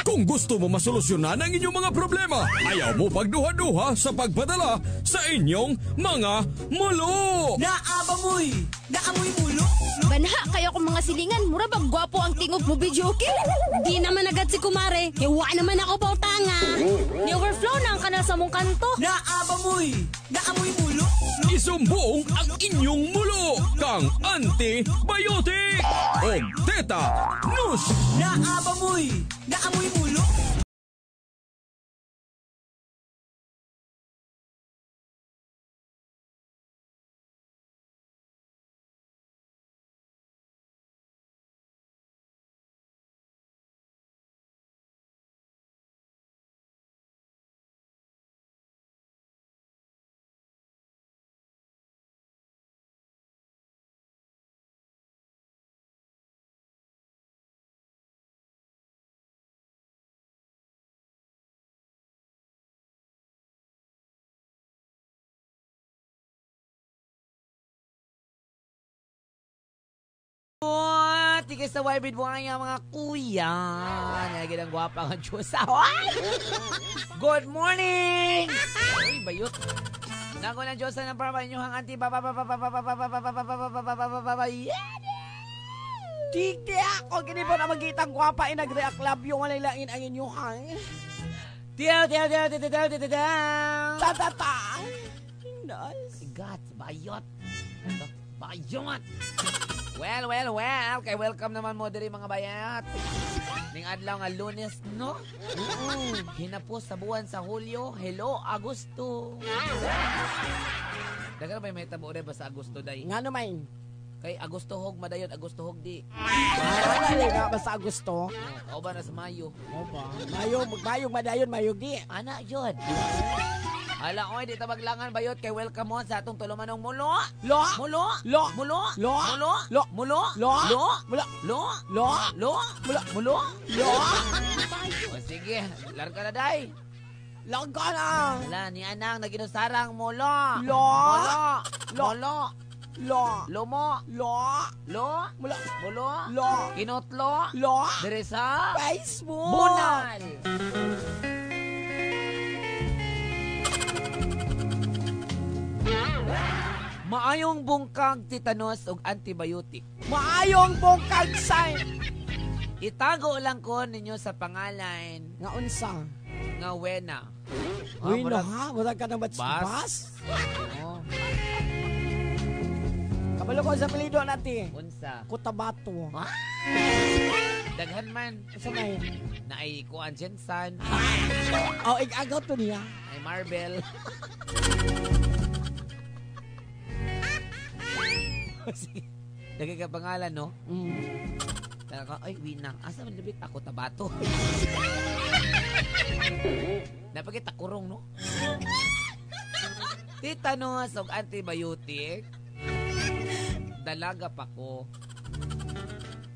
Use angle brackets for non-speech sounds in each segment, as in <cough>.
Kung gusto mo masolusyonan ang inyong mga problema, ayaw mo pagduha-duha sa pagpadala sa inyong mga mulo. Naabamoy! Naamoy mulo? Banha kayo kung mga silingan, mura bang gwapo ang tingog mo video okay? Di naman agad si Kumare, hiwa naman ako pautanga. Ni overflow na ang kanal sa mong kanto. Naabamoy! Naamoy mulo? Isumbong ang inyong mulo kang antibiotic o Teta Nus. Naabamoy! Naamoy mulo? Oh, tigis sa wibid buhaya mga kuya. Nagiging ang gwapa ng Diyos. Good morning! Uy, bayot. Nako ng Diyos na para inyo hang anti baba baba baba baba baba baba baba baba baba baba Tigdi ako, kini po na magitang gwapa inag-react love yung walailangin ang inyong hang. Tiyaw, tiyaw, tiyaw, tiyaw, tiyaw, tiyaw, tiyaw. Tatata. Nice. God, bayot. Bayot. Well, well, well. Kay welcome naman mo diri mga bayat. Ning adlaw nga lunes, no? Oo. Hinapos sa buwan sa Hulyo. Hello, Agosto. Dagan ba may tabo ba sa Agosto day? Nga naman. Kay Agosto hog madayon, Agosto hog di. Ah, wala nga ba sa Agosto? O ba na sa Mayo? O ba? Mayog, mayog, madayon, mayog di. Ana, yun. Hala, oy, di tabag langan bayot kay welcome mo sa atong tulumanong mulo. Lo! Mulo. Lo! Mulo. Lo! Mulo. Lo! Mulo. Lo! Lo. Mula! Lo. Lo! Lo. Mula! Mulo. Lo! <laughs> O sige, larga na day. Langka na! Hala, ni anang naginusarang mulo. Lo! Mulo. Lo! Mulo. Lo! Lomo. Lo! Lo. Mula! Mulo. Lo! Kinotlo. Lo! Dire sa Facebook! Bunal. Maayong bungkag titanos ug antibiotic. Maayong bongkag sign! Itago lang ko ninyo sa pangalan Nga unsa? nga Wena. Uy, no murag- ha? Wala ka na Bas. bas? Kabalo ko sa pilido natin. unsa? Kutabato. Daghan man. Sa may, Na ay kuan Jensen, oh, ig-agaw to niya. ay Marvel. <laughs> Sige. <laughs> Ka pangalan, no? Mm. Kaya ka, ay, winang. Asa man libit ako tabato? <laughs> Napagit takurong, no? Titanos og antibiotic. Dalaga pa ko.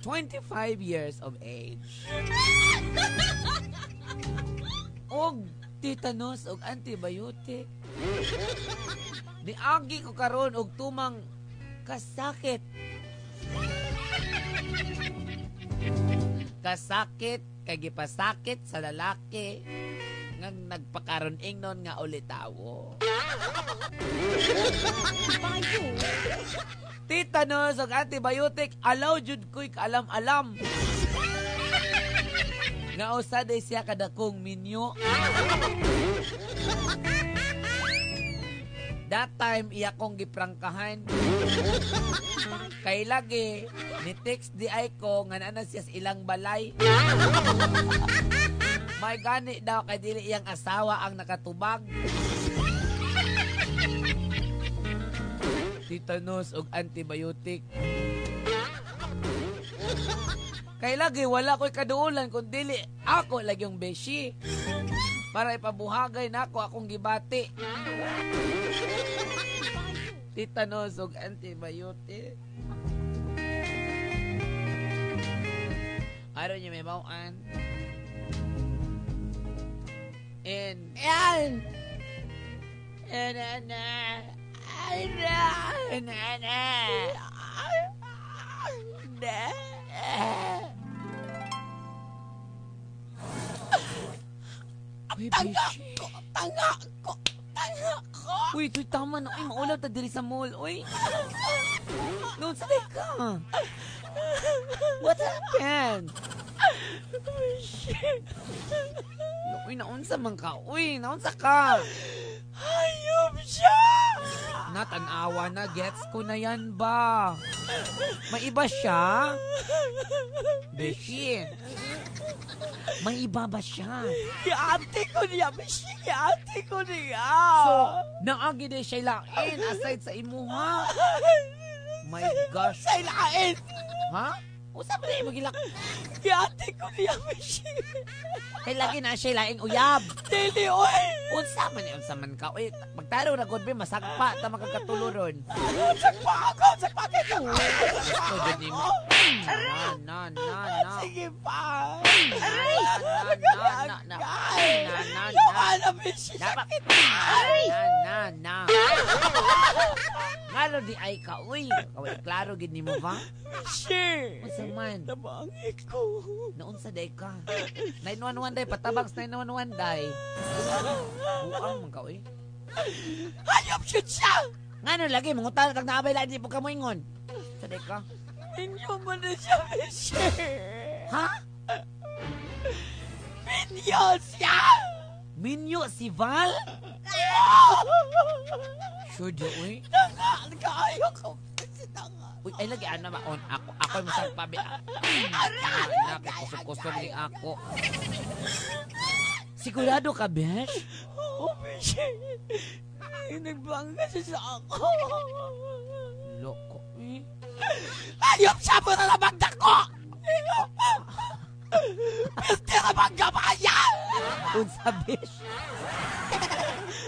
25 years of age. og titanos og antibiotic. Niagi ko karon og tumang kasakit. Kasakit kay gipasakit sa lalaki nga nagpakaron ingnon nga ulitawo. Tetanus og antibiotic allow jud ko'y kaalam-alam. Nga usaday siya kadakong minyo. That time, iya kong giprangkahan. <laughs> Kay lagi, ni text di ay ko, nga nana siya ilang balay. May gani daw kay dili iyang asawa ang nakatubag. Tetanus og antibiotic. Kay lagi wala ko'y kaduulan kung dili ako lagi yung beshi. Para ipabuhagay na ako akong gibati. Titanos ug antibiotic. Aron niyo may bawaan. And, Yan! and, and, and, and, and, Uy, bishi. Tanga ko! Tanga ko! Uy, ito'y tama na. Uy, maulaw ta diri sa mall. Uy. Noon sa ka. What happened? Uy, naunsa man ka. Uy, naunsa ka. Hayop siya! Natanawa na. Gets ko na yan ba? May iba siya? Beshi. May iba ba siya? Iate ko niya, Bishi! Iate ko niya! So, naagi din siya lain aside sa imuha. My gosh. Sa ilain! Ha? Usap na yung magilak. Iate ko niya, Bishi! Kay lagi na siya laing uyab. Dili, oy! Unsa man eh, unsa man ka. Uy, magtaro na be masagpa ta makakatulo ron. Sagpa ako! Sagpa kita! So gani Na na na na. Sige pa! Na na na na na. Na na na. Na na na. Ngalo di ay ka uy. Kaway klaro gid nimo ba? Bishi! Unsa man? Nabangi ko! Naunsa day ka? 911 day patabang sa 911 day. Buang man ka uy. Hayop siya siya! Ngano lagi mangutan kag naabay lang di po ka moingon. Sa day ka? Inyo mo na siya, Bishi! Ha? Minyo siya! Minyo si Val? Sure di uy. Tanga! Kaayo ko! Bishi, tanga! Uy, ay lagi ano ba on ako. Ako ay masagpabi. Anak, kusog-kusog ni ako. Sigurado ka, Besh? Oh, Bishi! Ay, nagbangga siya sa ako! Loko. Siya mo na nabagda ko! Piste na kaya! Unsa, Besh?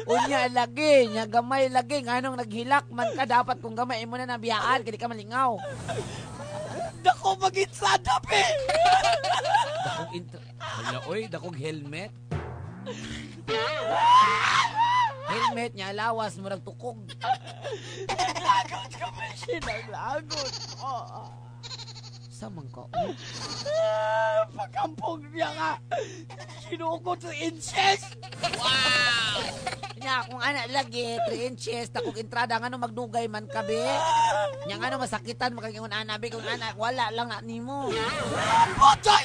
Unya lagi, nya gamay lagi nganong naghilak man ka dapat kung gamay mo na nabiyaan kadi ka malingaw. Dako maging sadapi! Dakong intro. Hala oy, dakong helmet. <laughs> helmet niya lawas murag tukog. Naglagot ko, Bishi! Naglagot ko! Samang ka. Ah, Pagkampong niya nga! Sinukot sa incest! Wow! Nya kung ana lagi 3 inches takog entrada ngano magdugay man ka be. Nya ngano masakitan makagingon ana be kung ana wala lang na nimo. Botoy!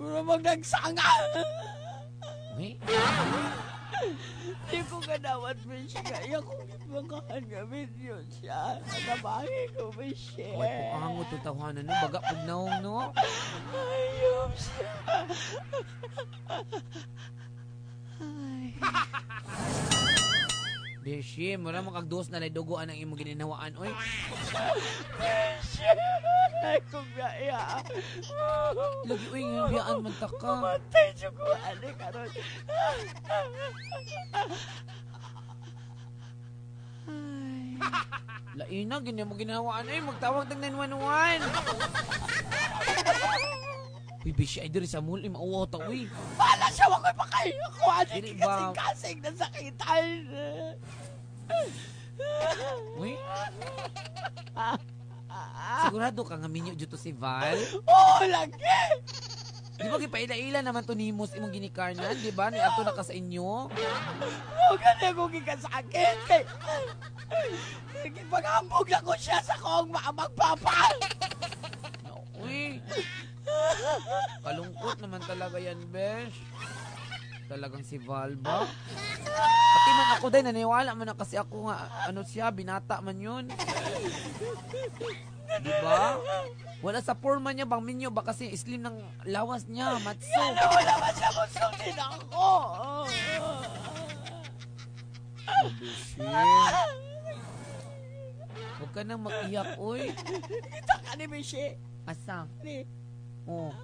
Puro magnagsanga! Uy, Di ko ganawat, Bishi. Kaya kong ibangkahan gamit yun siya. Nabahi ko, Bishi. Wait po angot to tawanan no baga pug naong no. Ayop siya. Beshi, mura mo kag dos na lay dugo ang imong gininawaan oy. Bishi! Ay, kong gaya. Lagi uy nga biyaan man ta ka. Matay siya ko. Ano karon? Laina gini mo ginawaan oy magtawag tag 911. Uy, beshi ay diri sa mall im awa ta uy. Wala siya, wag ko. Ano Dili ba? kasing-kasing na sakitan. Uy. <laughs> Sigurado ka nga minyo dito si Val? Oo, lagi. Di ba gipaila-ila naman to nimos imong ginikarnan, di ba? Ni ato na ka sa inyo. Oo, gani ako gigasakit. Pag-ambog na ko siya sa kong maamang papa. Uy. Kalungkot naman talaga yan, Besh. Talagang si Val ba? Pati man ako din, naniwala man na kasi ako nga, ano siya, binata man yun. Di ba? Wala sa forma niya bang minyo ba kasi slim ng lawas niya, matso. Ano, wala ba siya kung sundin ako? Huwag ka nang mag-iyak, uy. Kita ka ni Mishi. Asa? Ni, Oh.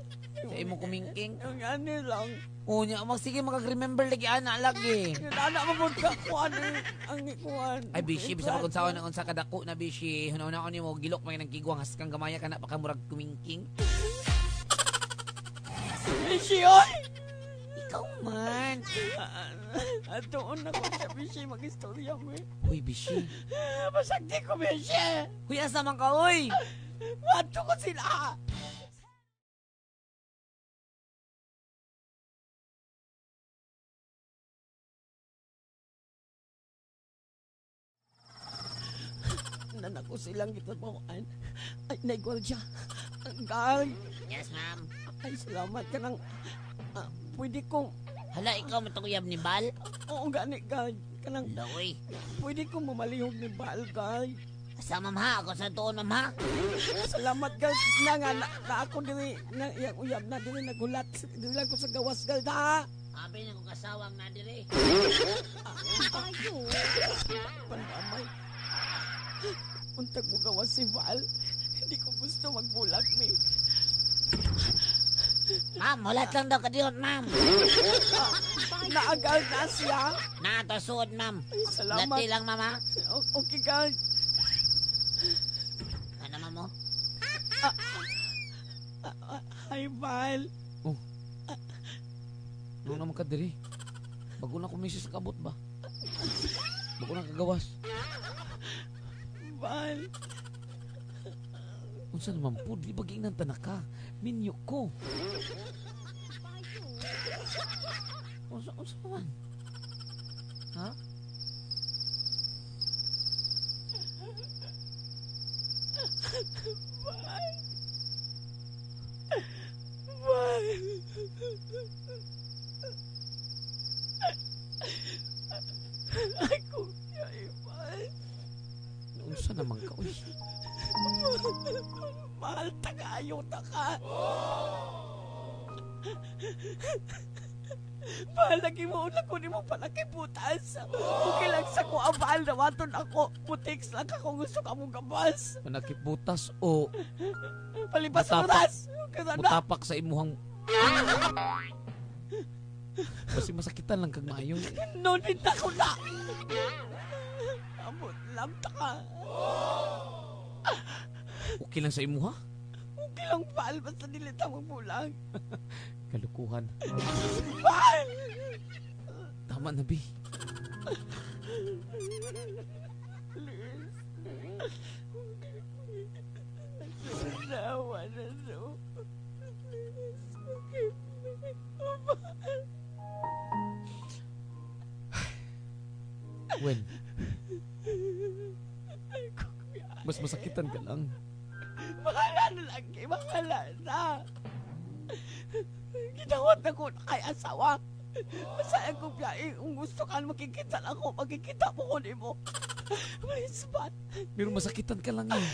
Sa imo kumingking. Ang ano lang. O nya, mag sige makag-remember lagi ana lagi. Yung anak mo ka kuan ang ang kuan. Ay bishi bisa pa kun saon na unsa kadako na bishi. Hunaw-hunaw ko nimo gilok man ng kigwang haskang gamaya kana pa ka murag kumingking. Bishi oy. Ikaw man. Atoon na ko sa bishi mag-istorya mo eh. Uy bishi. Masakti ko bishi. Uy asa man ka uy. Mato ko sila. Nanak ko silang gitabuan. Ay, naigwardya. Ang guard. Yes, ma'am. Ay, salamat ka ng... ah, pwede kong... Hala, ikaw matuyab ni Bal? Oo, gani, guard. Kanang, Loy. pwede kong mamalihog ni Bal, guard. Sa ma'am ha, ako sa tuon ma'am ha. Salamat, guard. Na nga, na, na ako diri, na iyang uyab na diri nagulat. Diri lang ko sa gawas, guard, ha? Abi na ko kasawang na dire. Pandamay. Untag mo gawas si Val. Hindi ko gusto magbulag, mi. Ma'am, mulat lang daw kadiyot, ma'am. Naagal na siya. Natasuod, ma'am. Ay, salamat. Lati lang, ma'am ha. O- Okay, guard. Ano, ma'am mo? Ah, ah, Hi, Val. Ano naman ka diri? Bago na kumisis kabot ba? Bago na kagawas. Val. Unsa naman po, di baging nang tanaka. Minyo ko. Unsa, unsa naman? Ha? Ako, Mo una ko ni mo palaki putas. Okay lang sa ko abal na waton ako. Putiks lang ako gusto ka mong gabas. manakiputas o Palipas sa Mutapak. oras. Kasi na. mutapak sa imuhang... Kasi masakitan lang kag maayo. Nunit na ko na. Abot lang ta ka. Okay lang sa imuha? Okay lang Val. Basta nilita mo bulang. <laughs> Kalukuhan. Val! Tama na, Bi. Nawa na no. When? Mas masakitan ka lang. Bahala na. Ginawat na ko na kay asawa. Masaya ko biyahe. Kung gusto ka makikita lang ako, makikita mo ko ni mo. Please, man. Pero masakitan ka lang eh.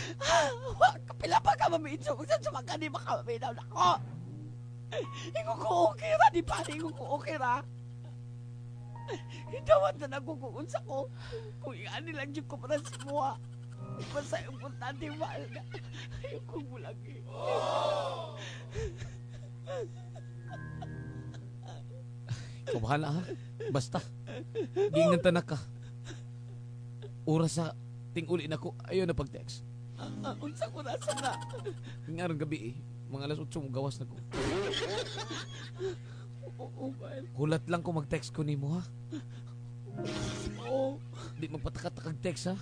Kapila pa ka mamidyo. Kung saan sumaga di makaminaw na ako. Iko ko okay ra, di pa rin ko okay ra. Ginawat na naguguun sa ko. Kung iyan nilang yung ko para si Basta yung importante mahal na. Ayoko mo lang eh. Ikaw bahala ha. Basta. Ging nang tanak ka. Oras sa tinguli na ko. Ayaw na pag-text. Ah, unsa ko na. Ng araw gabi eh. Mga alas 8 mo gawas na ko. Oo, man. Hulat lang ko mag-text ko nimo ha. Oo. Di magpatakat-takag text ha.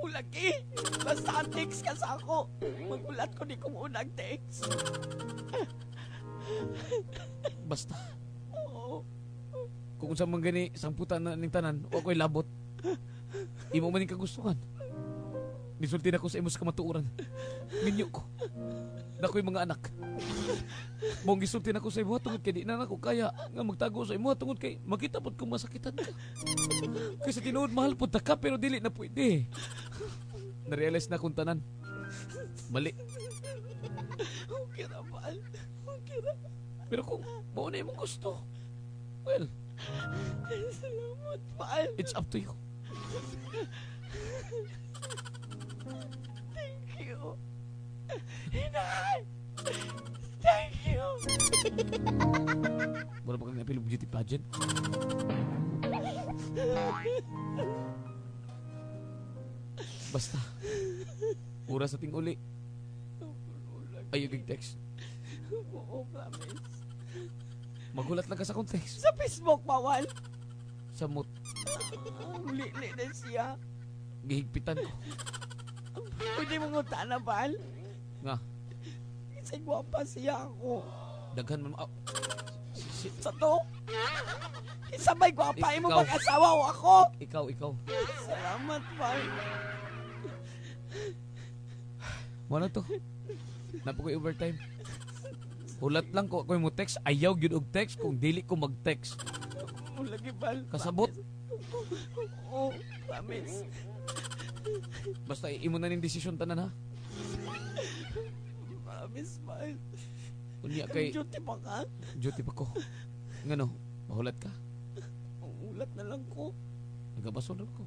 Ulagi. Basta text ka sa ako. Magulat ko di ko muna text. Basta. Oo. Kung sa mga gani, samputan na ning tanan, o ako'y labot. Imo man yung kagustuhan. Nisulti na ko sa imos kamatuuran. Minyo ko. Dako'y mga anak. Mong gisulti na ko sa imo tungod kay di na ako kaya nga magtago sa imo tungod kay makita pud kung masakitan ka. Kay sa tinuod mahal pud ta ka pero dili na pwede. Na-realize na kung tanan. Mali. Okay na, Val. Okay na. Pero kung mao na imong gusto, well, Salamat, Val. it's up to you. Inay! Thank you. Wala pa kang napilog beauty pageant. Basta. Oras sa ting uli. Ayaw gig text. Oo, promise. Magulat lang ka sa context. Sa Facebook, bawal. Sa mut. Uli-uli na siya. Gihigpitan ko. Pwede mo nguta na, Bal? Nga. Kasi gwapa siya ako. Daghan man. Oh. Si, si, Sa to? Isabay gwapa mo Ikaw. mag-asawa o ako. ikaw, ikaw. Salamat, Bal. Wala to. Napa ko overtime. Hulat lang ko ako mo text. Ayaw gyud og text kung dili ko mag-text. Lagi, Bal. Kasabot. Oo, promise. Basta imo na ning desisyon tanan ha. Promise, Bal. Unya Kay... Duty pa ka? duty pa ko. Ngano? Mahulat ka? Ulat na lang ko. Nagabason na ko.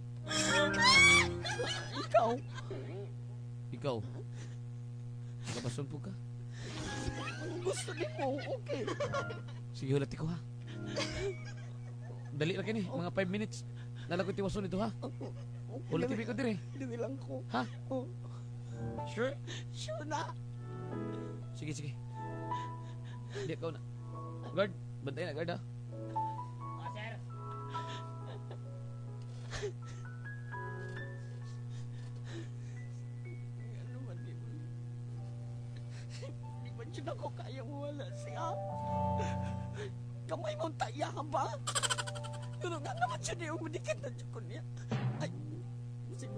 Ikaw, Ikaw. Nagabason po ka. kung gusto din mo, okay. Sige, hulat ko ha. Dali lang kini, mga 5 minutes. Nalakoy tiwason ito ha. okay Hulat ko dire. Hindi lang ko. Ha? Oh, Sure? sure na. Sige, sige. Hindi ikaw na. Guard, bantay na guard ha. Oh, sir. Ano man, di ba? Di ba dyan ako kaya wala siya? Kamay mong tayahan ba? Pero nga naman siya niya umidikit na dyan ko niya. Ay, sige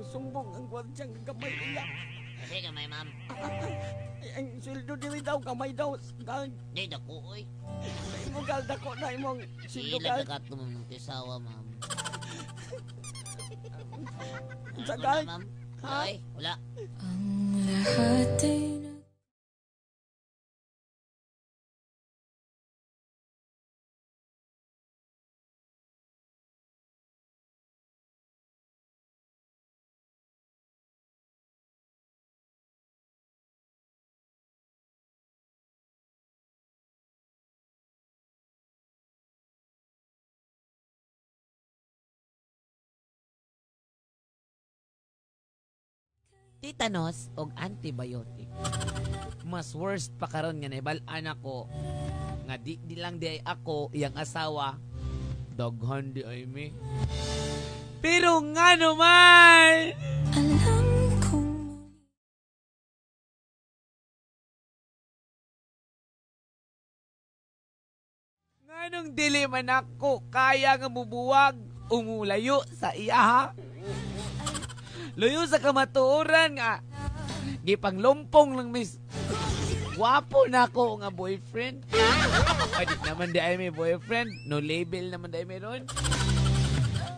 ang gwardyang gamay niya. Kasi gamay, ma'am. Ang sildo diri daw, gamay daw. Gag. Di, dako, oy. Imo gal dako na imong sildo gal. Ila dagat mo ng kisawa, ma'am. Sagal. Ano? Ay, wala. Ang lahat ay Titanos og antibiotic. Mas worst pa karon nga naibal-an ako nga di, di lang di ay ako iyang asawa daghan di ay mi. Pero nga naman! Nganong dili man ako kaya nga mubuwag umulayo sa iya ha? Luyo sa kamatuoran nga. Gipanglumpong lang miss. Wapo na ako nga boyfriend. Di naman di ay may boyfriend. No label naman di ay meron.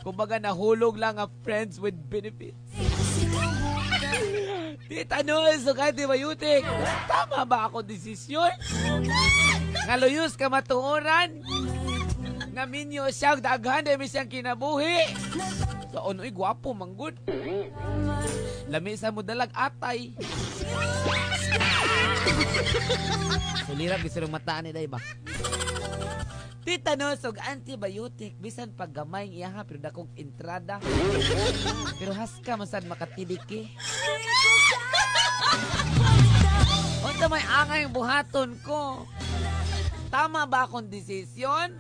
Kumbaga nahulog lang nga friends with benefits. Tita Noel, so kahit di bayutik. Tama ba ako desisyon? Nga luyos ka matuoran? Nga minyo siya, daghan may siyang kinabuhi. So, unoy, gwapo, manggod. Lami sa mo dalag atay. Sulirap, rin mataan ni day ba? Titanos og antibiotic bisan paggamay iya ha pero dakong entrada. Pero haska masad makatidiki. Unta may angay ang buhaton ko. Tama ba akong desisyon?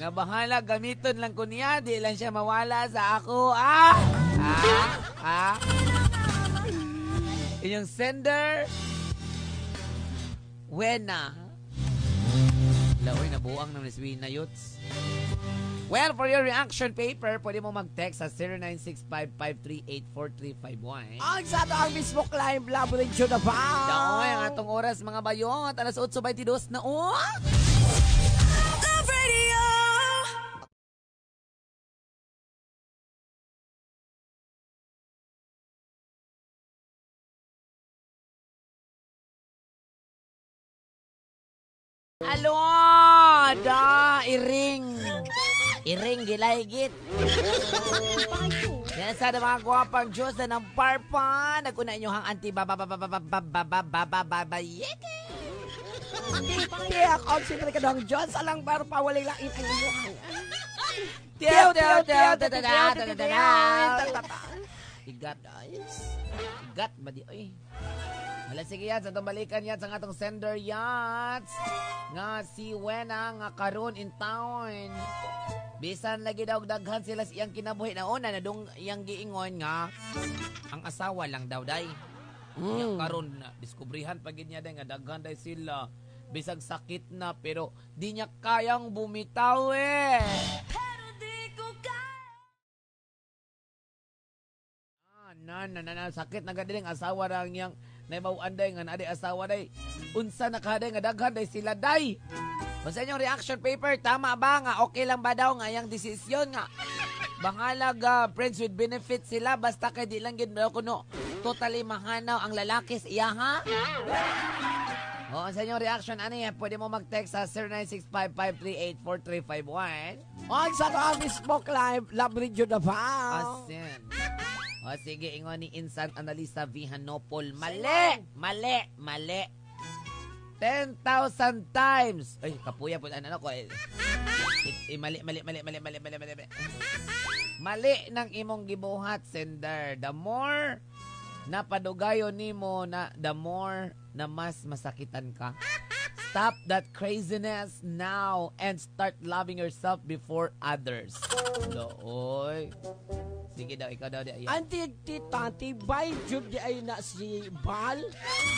Nga bahala gamiton lang ko niya, di lang siya mawala sa ako. Ah! Ah! Ah! Inyong sender, Wena. Laoy, nabuang ng Niswina Yuts. Well, for your reaction paper, pwede mo mag-text sa 0965-538-4351. Ang sa ato ang Facebook Live Laboratory na ba? Daoy, ang atong oras mga bayot. Alas 8.22 na oh! Iring gilahigit. Yan sa mga guwapang Diyos na ng parpa. Naguna inyo hang anti baba baba baba baba baba baba baba Tiyak on si Prekadong Diyos alang parpa walang lang ipunuhan. Tiyaw, tiyaw, tiyaw, tatataw, tatataw. Igat, guys. Igat, madi, oy. Wala sige yan, sa tumbalikan yan sa atong sender yachts nga si Wena nga karon in town. Bisan lagi daw daghan sila sa iyang kinabuhi na una na dong iyang giingon nga ang asawa lang daw day. Mm. karon na diskubrihan pagid niya day nga daghan day sila. Bisag sakit na pero di niya kayang bumitaw eh. Ah, na na na, na sakit na gadiling asawa lang yang naibawan day nga naadi asawa day. Unsa na kaday nga daghan day sila day. Unsa inyong reaction paper tama ba nga okay lang ba daw nga yang desisyon nga Bangalag ah, friends with benefits sila basta kay di lang gid daw kuno totally mahanaw ang lalaki sa iya ha. O, sa inyong reaction, ano yan? Pwede mo mag-text sa 0965-538-4351. Ay, sa mga Facebook Live, love radio na ba? Asin. O, sige, ingon ni Insan Analisa Vihanopol. Mali! Mali! Mali! 10,000 times! Ay, kapuya po. Ano, ano ko? Eh, mali, mali, mali, mali, mali, mali, mali. Mali ng imong gibuhat, sender. The more na padugayon nimo na the more na mas masakitan ka. Stop that craziness now and start loving yourself before others. Looy. Sige daw, ikaw daw ayan. Anti tita, tibay, jud di ay na si Bal.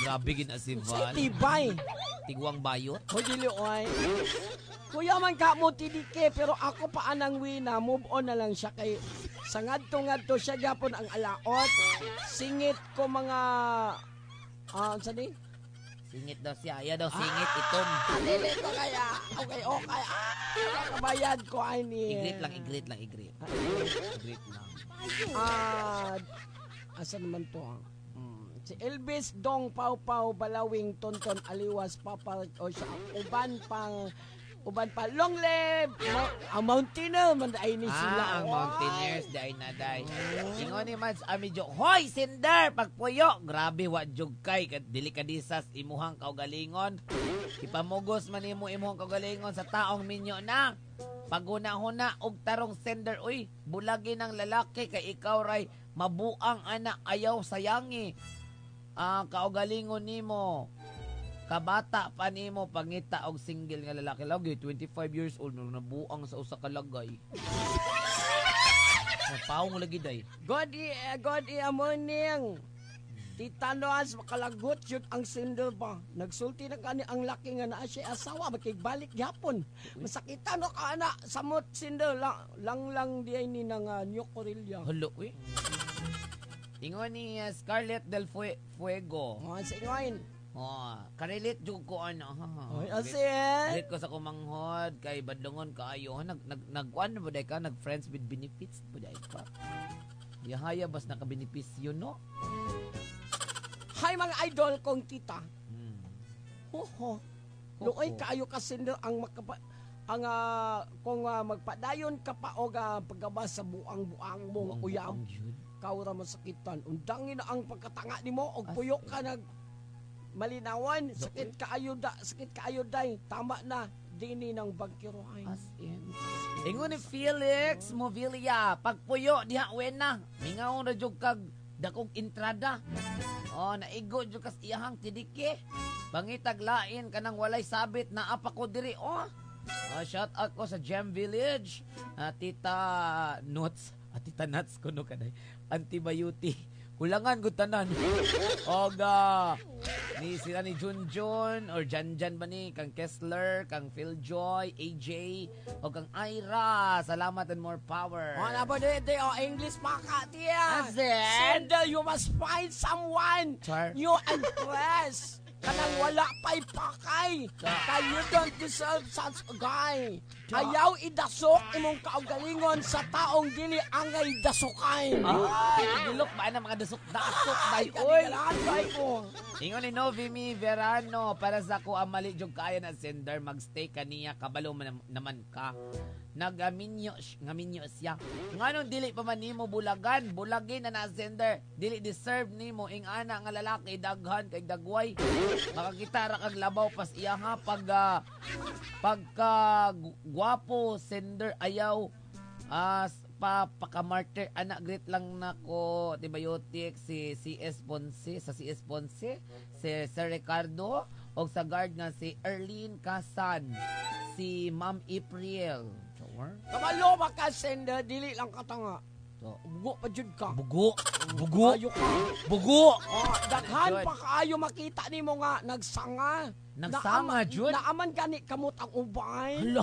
Grabe gina si Sa Val. tibay. Tigwang bayot. Dili oy. Kuya man ka mo tidike pero ako pa anang wina move on na lang siya kay sa ngadto ngadto siya gyapon ang alaot. Singit ko mga ah sa di? Singit daw siya. Ayaw daw singit itom. Dili ko kaya. Okay, okay. Ah, kabayad ko ay ni. Igrit lang, igrit lang, igrit. Igrit lang. Ah, asa naman to? ah? Hmm, Si Elvis Dong Pau Pau Balawing Tonton Aliwas Papa o siya uban pang uban pa long live Mo- ang mountaineer man ay ni sila Ah, ang Oy. Mountaineers, day na day. Ingon ni Mads Amidjo, Hoy, Cinder, pagpuyo. Grabe, wa jug kay. Dili ka disas, imuhang kaugalingon. Ipamugos man imo imuhang kaugalingon sa taong minyo na. Paguna-huna og tarong sender, uy, bulagi ng lalaki kay ikaw ray mabuang anak ayaw sayangi. Ah, kaugalingon nimo. Kabata pa nimo pangita og single nga lalaki lagi 25 years old nung nabuang sa usa ka lagay. Napaong lagi day. God i God i morning Tita Noas makalagot yun ang sinder ba. Nagsulti na kani ang laki nga naa siya asawa makigbalik gyapon. Masakitan no ka ana samot sinder lang lang, lang di ay ni nang uh, New Corilla. Hello, uy. Ingon ni uh, Scarlett del Fue- Fuego. Oh, sa ingoyin. Oh, karelit jud ko ano. Oy, asin. Karelit ko sa kumanghod kay badlongon kaayo. Nag nag nagkuan ba day ka nag friends with benefits ba day ka? Yahaya bas naka benepisyo no? Hay mga idol kong tita. Hmm. Hoho. Luoy kaayo ka sinder ang makapa ang ah, kung ah, magpadayon ka pa og uh, pagabas sa buang-buang mong uyam kawra masakitan undangin ang pagkatanga nimo og As- puyo ka nag malinawan sakit kaayo da sakit kaayo day tama na dini ng bagkirohay As in. Ingon ni Felix Movilia, pagpuyo diha wena. Mingaw na jud kag dakong entrada. Oh, naigo jud kas iyahang tidike. Bangitag lain kanang walay sabit na apa ko diri oh. Ah, shout out ko sa Gem Village. Ah, tita Nuts. Ah, tita Nuts kuno kaday. Antibiotic. Kulangan ko tanan. Oga. Ni sila ni Junjun or Janjan ba ni kang Kessler, kang Philjoy, AJ, o kang Ira. Salamat and more power. Wala ba di di o English maka tiya. As in? Sandal, you must find someone Char. you impress. Kanang wala pa'y pakay. Kaya you don't deserve such a guy. Ayaw idasok imong kaugalingon sa taong dili angay dasokay. Ay, gilok ba na mga dasok-dasok bay oy. Oy! ko. Ingon ni Novi Mi Verano para sa ko ang mali jud kaya na sender magstay kaniya kabalo man naman ka. Nagaminyo ngaminyo siya. Nganong dili pa man nimo bulagan, bulagin na na sender. Dili deserve nimo ing ana nga lalaki daghan kay dagway. Makakita ra kag labaw pas iya ha pag ah, pagka gwapo sender ayaw as pa pakamarter anak great lang nako antibiotic si CS Ponce sa CS Ponce si Sir Ricardo o sa guard nga si Erlene Kasan si Ma'am April Sure. Kabalo makasender, dili lang katanga. So, Bugo pa jud ka. bugo bugo Ayo ka. bugo Oh, daghan pa kaayo makita nimo nga nagsanga. Nagsanga, Jud? Naaman gani kamot ang ubay. Hello.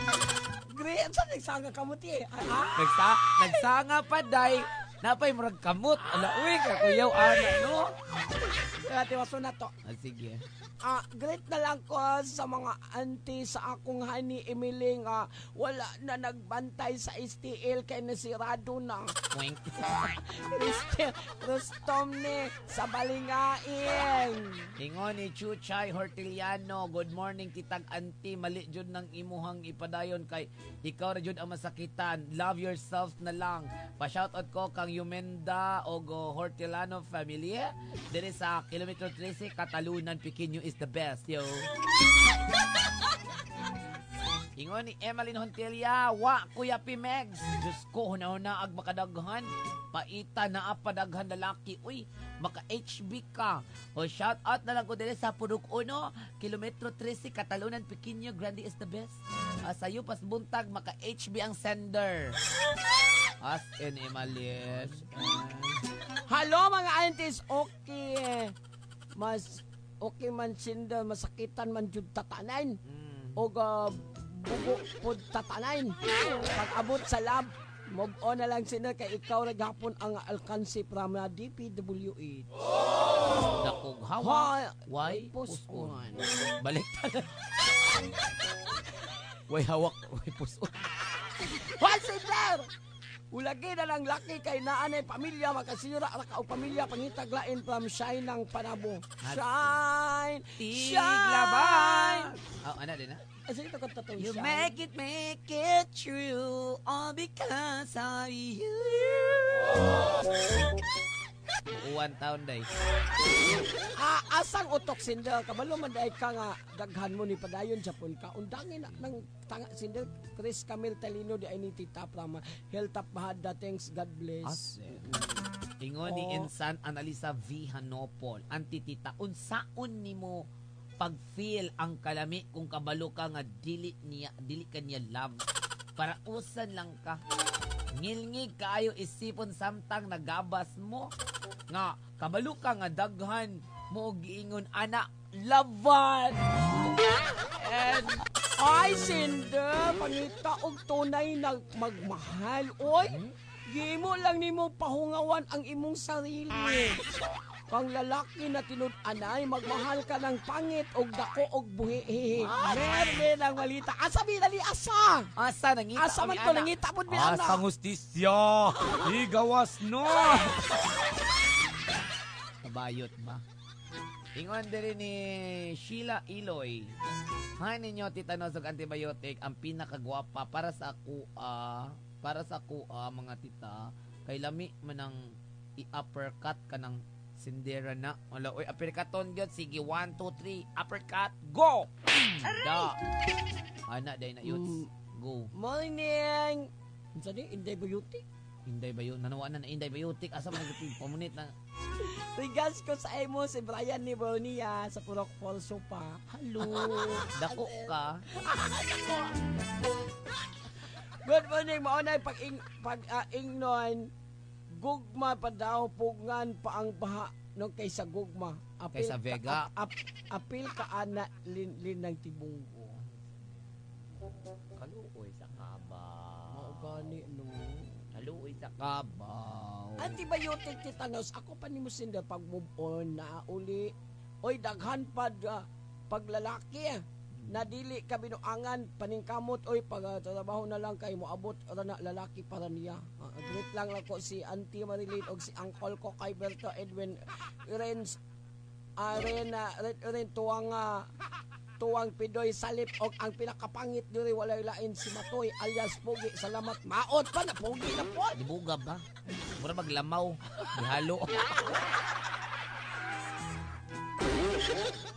<laughs> Great sa nagsanga kamot eh. Ah, Nagsa nagsanga pa day napay murag kamot ala uy ka kuyaw ana no Kaya tiwaso na to. ah, sige Ah, great na lang ko sa mga auntie sa akong honey Emily nga wala na nagbantay sa STL kay nasirado na. Wink. Rustom ni sa balingain. Ingon ni Chuchay Hortiliano, good morning kitag auntie, mali jud nang imuhang ipadayon kay ikaw ra jud ang masakitan. Love yourself na lang. Pa-shoutout ko kang Yumenda o go Hortiliano family. Diri sa kilometer 13 Katalunan Piquinho is the best, yo. <laughs> Ingon ni Emeline Hontilia, wa kuya Pimegs. Diyos ko, huna-huna ag makadaghan. Paita na apadaghan lalaki. Uy, maka HB ka. O shout out na lang ko dili sa Purok 1, kilometro 13, Katalunan, Pequeño, Grande is the best. Uh, sayo pas buntag, maka HB ang sender. <laughs> As in Emalis. Hello mga aunties, okay. Mas okay man sinda masakitan man jud tatanan. Mm. o uh, bugo pod tatanan. Pag abot sa lab, Mog-on na lang sila kay ikaw naghapon ang alkansi from na DPWH. Dakog hawa. Ha, Why? puson. Balik <laughs> Way hawak. Way puson. What's it there? Ulagi na lang laki kay naanay pamilya makasira ra ka pamilya pangitaglain from shine ng panabo. Shine, Tiglabay. Oh, ano din ha? Asa ito kanta to? You shine? make it, make it true, all because of you. Uwan taon day. Ah, asang utok sinda kabalo man dai ka nga daghan mo ni padayon Japon ka. Undangin na ng tanga sinda Chris Camille Talino di ay ni Tita Prama. Health up bahada thanks God bless. Ingon ni Oh. Insan Analisa V. Hanopol, antitita, unsaon nimo pag-feel ang kalami kung kabalo ka nga dili niya dili ka niya love para usan lang ka. Ngilngig kaayo isipon samtang nagabas mo. Nga kabalo ka nga daghan mo giingon ana lavan and ay sinda pangita og tunay na magmahal. Oy gimo lang nimo pahungawan ang imong sarili kang lalaki na tinud-anay, magmahal ka ng pangit og dako og buhi. Meron ang malita. Asa binali asa? asa nangita Asa man mi, to ana? nangita pud mi ana. Asa ngustisya <laughs> igawas no Nabayot ba? Ingon diri ni Sheila Iloy. Hay ninyo titanos og antibiotic ang pinakagwapa para sa ako ah, para sa ako ah, mga tita kay lami man ang i-uppercut ka ng sindera na. Wala, oy, uppercuton gyud. Sige, 1, 2, 3, uppercut, go! Da. Ana, day na yuts. Go. Morning. Di antibiotic? Inday ba yun? Nanawa na na inday biotic. Asa man nagpipig pamunit na. Regards ko sa imo si Brian ni Bonia sa Purok Polso pa. Hello. <laughs> Dako ka. Good morning, maunay pag ing pag ah, ingnon gugma pa daw pugngan pa ang baha no kaysa gugma. Kaysa Vega. Ka, ap, ap- apil ka ana lin, lin ng tibunggo. Kaluoy sa kabaw. Mao gani no. Kaluoy sa kabaw. Antibiotic tetanus ako pa nimo sinda pag move on na uli. Oy daghan pad ah, paglalaki na dili ka binuangan paningkamot oy pag ah, trabaho na lang kay moabot ra na lalaki para niya. Uh, great lang lang ko si Auntie Marilyn og si Uncle ko kay Berto Edwin Renz Arena Ren, Ren tuwang nga tuwang Pidoy Salip og ang pinakapangit diri walay lain si Matoy alias Pugi. Salamat. Maot pa na Pugi na po. Dibugab ba? Mura maglamaw. Dihalo. <laughs>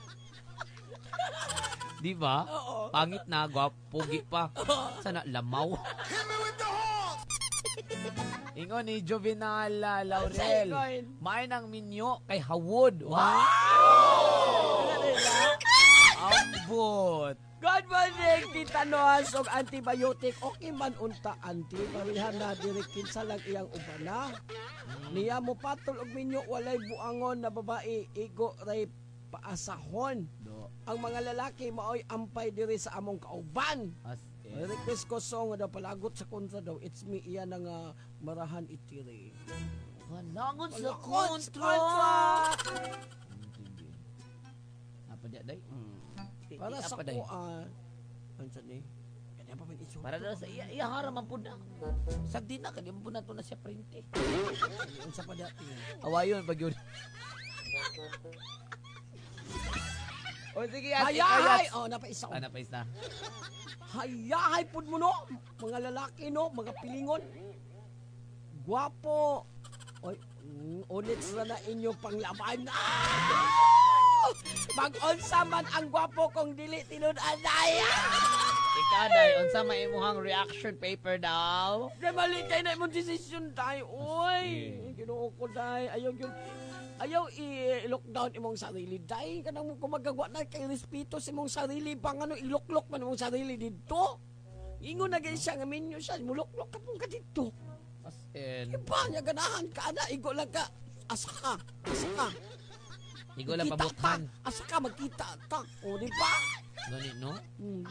Di ba? Oo. Pangit na, gwapogi pa. Sana lamaw. <laughs> Ingon ni Juvenal ah, Laurel. May nang minyo kay Hawod. Wow! Ambot. God morning, Tita Noas og antibiotic. Okay man unta, anti. Parihan na dirikin sa lang iyang ubana. Niya mo patol og minyo walay buangon na babae. Igo ray paasahon. Do. Ang mga lalaki maoy ampay diri sa among kauban. As May request ko song daw palagot sa kontra daw. It's me iya na nga marahan itiri. Sa Palagot sa kontra. Apa dia day? Para sa day? kuan. Ano sa ni? Kanya pa man isu. Para daw sa iya, iya haram ang puna. Sagdi na kadi mo na to na siya printe. Unsa pa dati? Awayon pag yun. <laughs> o sige, ate, Hayahay! Oh, napaisa ko. Ah, napais na. Hayahay pud mo no. Mga lalaki no, mga pilingon. Gwapo. Oy, mm, ulit na na inyo panglaban. Ah! Mag-onsa man ang gwapo kong dili tinud-anay. Ikaw day, unsa may imuhang reaction paper daw? Di mali kayo na imong desisyon tayo. Uy, ginoo ko day. Ayaw yun. Ayaw i-lockdown imong sarili. Day, kanang mo kumagagawa na kay respeto sa imong sarili. Pang ano, iloklok man imong sarili dito. Ingon na gay siya nga minyo siya. Muloklok ka pong ka dito. As in, Iba niya ganahan ka na. Igo lang ka. Asa ka. Asa ka. igo lang ta. Asa ka magkita ta. O, di ba? Ganit, no? Hmm.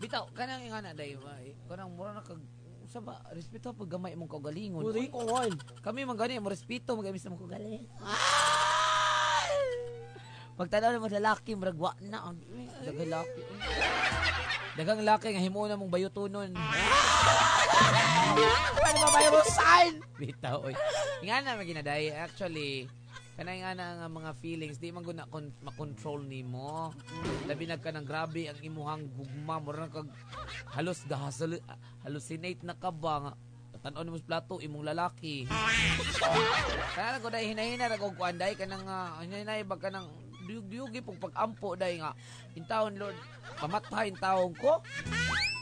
Bitaw, kanang nga na day, ay, kanang mura na kag, sa ba, respeto pag gamay mong kaugalingon. Uri ko on. Kami man gani, mo respeto, magamis na mong kaugaling. Pagtanaw mo lalaki, maragwa na. Ang- eh, Dagang laki. Dagang laki, nga himuon na mong bayutunon. Pwede ba ba yung sign? Bitaw, oy. Nga na, maginaday. Actually, kanay nga na nga mga feelings, di man kon- makontrol ni mo. Labi na ka ng grabe ang imuhang gugma. Mura na kag halos gahasal, hallucinate na ka ba nga. Tanon mo sa plato, imong lalaki. Kaya na ko dahil hinahina na kong kuanday ka nang uh, hinahina ba ka diyug-diyugi pag pag-ampo dahil nga. Intawon Lord, pamatay in ko.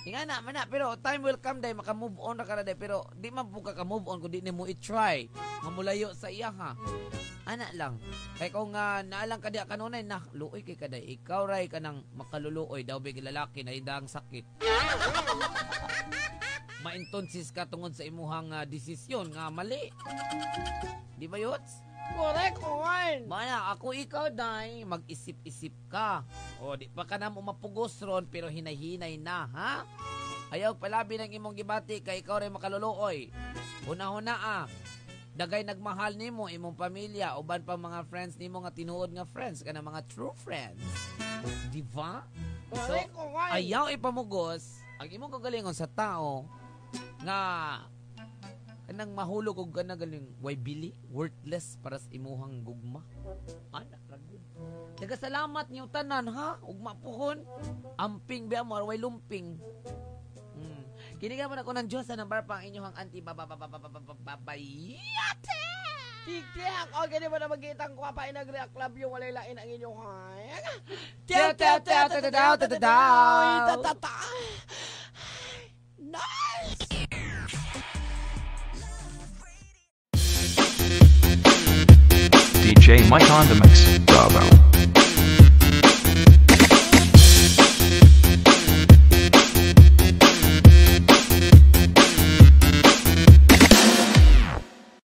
Nga na, man na, pero time will come dahil maka-move on na ka na dahil, pero di man po ka move on kung di na mo i-try. Mamulayo sa iya ha. Ana lang. Kay kung nga naalang ka kanunay na luoy kay kada ikaw ray ka nang makaluluoy daw big lalaki na idang sakit. Maintonsis ka tungod sa imuhang ah, desisyon nga mali. Di ba yots? Correct on. Mana, ako ikaw, day, mag-isip-isip ka. O, di pa ka na mo mapugos ron, pero hinay-hinay na, ha? Ayaw palabi ng imong gibati, kay ikaw rin makaluluoy. Una-una ah, dagay nagmahal nimo imong pamilya, uban pa mga friends nimo nga tinuod nga friends, kana mga true friends. Di ba? So, ayaw ipamugos ang imong kagalingon sa tao nga kanang mahulog og kanang galing way bili worthless para sa imuhang gugma ana ragud daga salamat niyo tanan ha ugma puhon amping ba mo way lumping hmm. kini ka man ako ng Diyos sa number pang inyong anti babababababayate Tiktik! O, gani mo na magkitang kwa pa inag-react club yung walay lain ang inyong hayang. Tew, tew, tew, tew, tew, tew, tew, tew. Tatata! Nice! DJ Mike on the mix. Bravo.